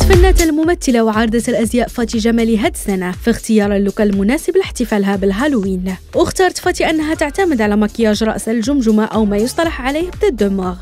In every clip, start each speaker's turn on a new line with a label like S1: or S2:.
S1: تفننت الممثلة وعارضة الأزياء فاتي جمالي هاد السنة في اختيار ال look المناسب لاحتفالها بالهالوين واختارت فاتي أنها تعتمد على مكياج رأس الجمجمة أو ما يصطلح عليه بالدماغ.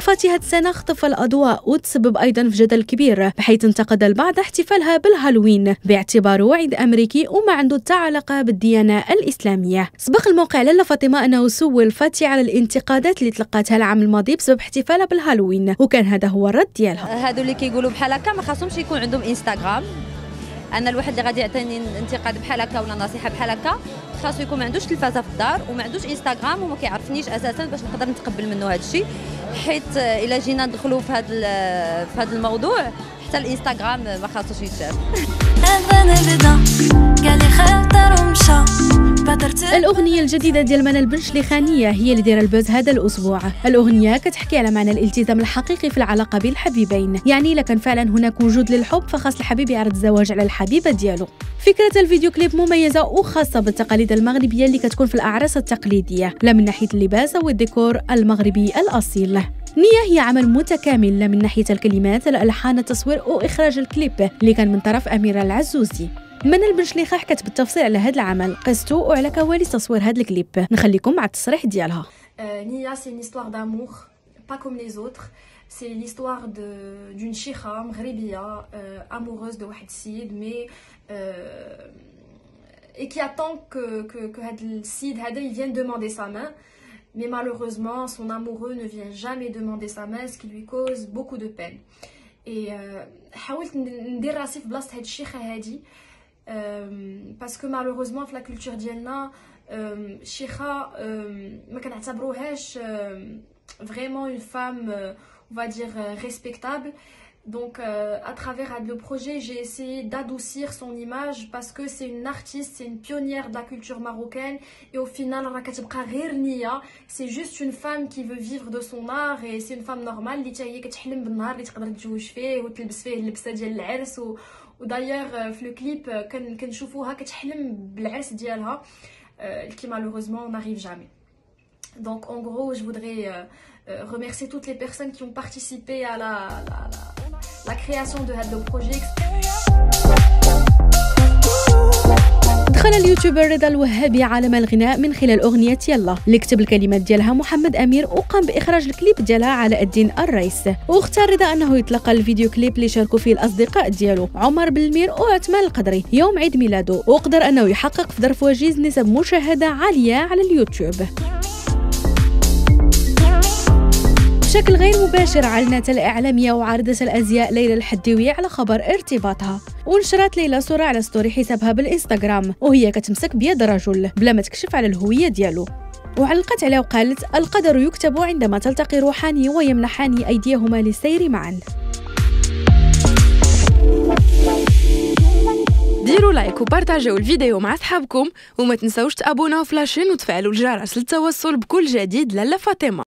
S1: فاتي هاد السنة خطف الأضواء وتسبب أيضا في جدل كبير بحيث انتقد البعض احتفالها بالهالوين باعتباره عيد أمريكي وما عنده حتى بالديانة الإسلامية. سبق لموقع لالا فاطمة أنه سول فاتي على الانتقادات اللي تلقاتها العام الماضي بسبب احتفالها بالهالوين وكان هذا هو الرد ديالها.
S2: هادو اللي كيقولوا بحال هكا ما خاصهمش يكون عندهم انستغرام أنا الواحد اللي غادي يعطيني انتقاد بحال هكا ولا نصيحة بحال هكا خاصو يكون ما عندوش تلفازة في الدار وما عندوش انستغرام وما كيعرفنيش أساسا باش نقدر نتقبل منه هذا الشيء حيت إلا جينا ندخلوا في هذا في هذا الموضوع حتى الإنستغرام ما خاصوش يتشاف.
S3: الأغنية الجديدة ديال منى البنشليخانية هي اللي دايرة البوز هذا الأسبوع. الأغنية كتحكي على معنى الالتزام الحقيقي في العلاقة بين الحبيبين. يعني إلا كان فعلا هناك وجود للحب فخاص الحبيب يعرض الزواج على الحبيبة ديالو. فكرة الفيديو كليب مميزة وخاصة بالتقاليد المغربية اللي كتكون في الأعراس التقليدية. لا من ناحية اللباس أو الديكور المغربي الأصيل. نية هي عمل متكامل من ناحية الكلمات الألحان التصوير وإخراج الكليب اللي كان من طرف أميرة العزوزي. منال بنشليخة حكت بالتفصيل على هذا العمل قصته وعلى كواليس تصوير هذا الكليب نخليكم مع التصريح ديالها
S4: نيا سي histoire d'amour pas comme les autres c'est l'histoire d'une chikha مغربية euh, amoureuse de واحد السيد euh, et qui attend que que que هذا il vienne demander sa main mais malheureusement son amoureux ne vient jamais demander sa main ce qui lui cause beaucoup de peine et حاولت ندير راسي في بلاصه هاد الشيخه هادي باسكو مالوغوزمون في لا كولتور ديالنا الشيخه ما كنعتبروهاش فريمون اون فام on va dire respectable Donc euh, à travers le projet, j'ai essayé d'adoucir son image parce que c'est une artiste, c'est une pionnière de la culture marocaine et au final, c'est juste une femme qui veut vivre de son art et c'est une femme normale اللي هي كتحلم بالنهار اللي تقدر تتزوج فيه وتلبس فيه اللبسه ديال العرس و... ودايوغ في لو كليب كنشوفوها كتحلم بالعرس ديالها qui malheureusement n'arrive jamais. Donc en gros, je voudrais euh, remercier toutes les personnes qui ont participé à la, la, la la création de هذا البروجي
S3: دخل اليوتيوبر رضا الوهابي عالم الغناء من خلال أغنية يلا. اللي كتب الكلمات ديالها محمد أمير وقام بإخراج الكليب ديالها علاء الدين الرايس. واختار رضا أنه يطلق الفيديو كليب اللي شاركوا فيه الأصدقاء ديالو عمر بالمير وعثمان القدري يوم عيد ميلاده. وقدر أنه يحقق في ظرف وجيز نسب مشاهدة عالية على اليوتيوب. بشكل غير مباشر أعلنت الإعلامية وعارضة الأزياء ليلى الحديوي على خبر ارتباطها. ونشرت ليلى صورة على story حسابها بالإنستغرام وهي كتمسك بيد رجل بلا ما تكشف على الهوية ديالو. وعلقت عليه وقالت القدر يكتب عندما تلتقي روحان ويمنحان أيديهما للسير معا.
S5: ديروا like وبارتاجيو الفيديو مع صحابكم وما تنساوش تابوناو في la chaîne وتفعلوا الجرس للتوصل بكل جديد لالا فاطمة.